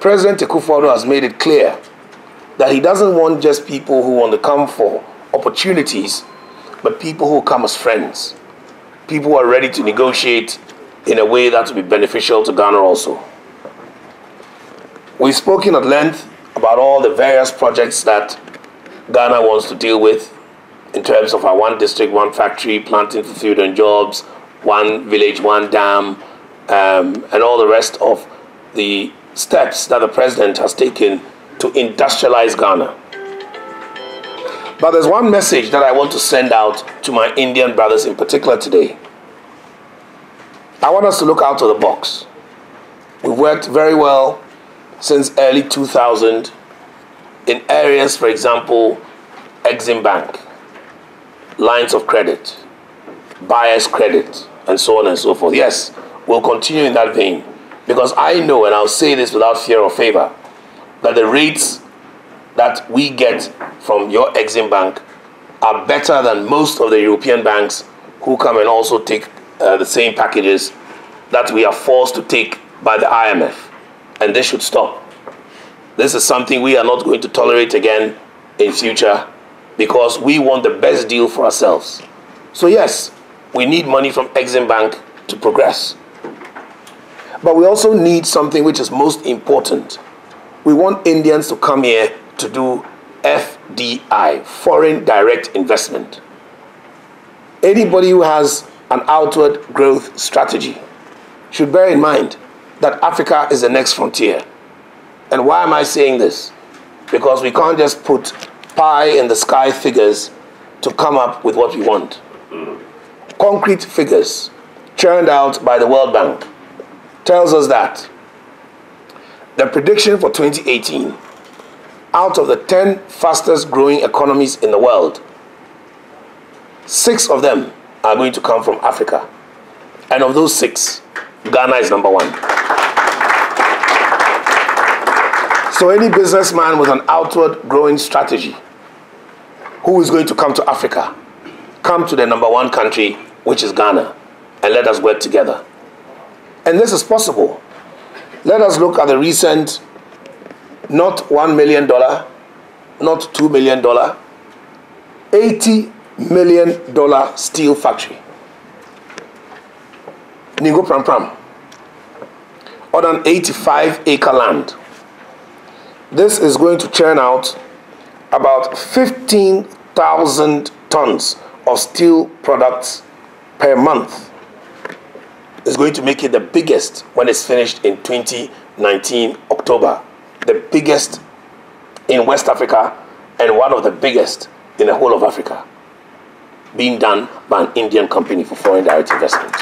President Akufo-Addo has made it clear that he doesn't want just people who want to come for opportunities, but people who come as friends, people who are ready to negotiate in a way that will be beneficial to Ghana also. We've spoken at length about all the various projects that Ghana wants to deal with in terms of our one district, one factory, planting for food and jobs, one village, one dam, um, and all the rest of the steps that the president has taken to industrialize Ghana. But there's one message that I want to send out to my Indian brothers in particular today. I want us to look out of the box. We've worked very well since early 2000 in areas, for example, Exim Bank, lines of credit, buyer's credit, and so on and so forth. Yes, we'll continue in that vein because I know, and I'll say this without fear or favor, that the rates that we get from your Exim Bank are better than most of the European banks who come and also take uh, the same packages that we are forced to take by the IMF. And this should stop. This is something we are not going to tolerate again in future because we want the best deal for ourselves. So yes, we need money from Exim Bank to progress. But we also need something which is most important. We want Indians to come here to do FDI, foreign direct investment. Anybody who has an outward growth strategy should bear in mind that Africa is the next frontier. And why am I saying this? Because we can't just put pie in the sky figures to come up with what we want. Mm. Concrete figures churned out by the World Bank tells us that the prediction for 2018 out of the 10 fastest growing economies in the world, six of them are going to come from Africa. And of those six, Ghana is number one. So, any businessman with an outward growing strategy who is going to come to Africa, come to the number one country, which is Ghana, and let us work together. And this is possible. Let us look at the recent not $1 million, not $2 million, $80 million steel factory. Ningo Prampram. On an 85 acre land. This is going to churn out about 15,000 tons of steel products per month. It's going to make it the biggest when it's finished in 2019 October the biggest in West Africa and one of the biggest in the whole of Africa, being done by an Indian company for foreign direct investment.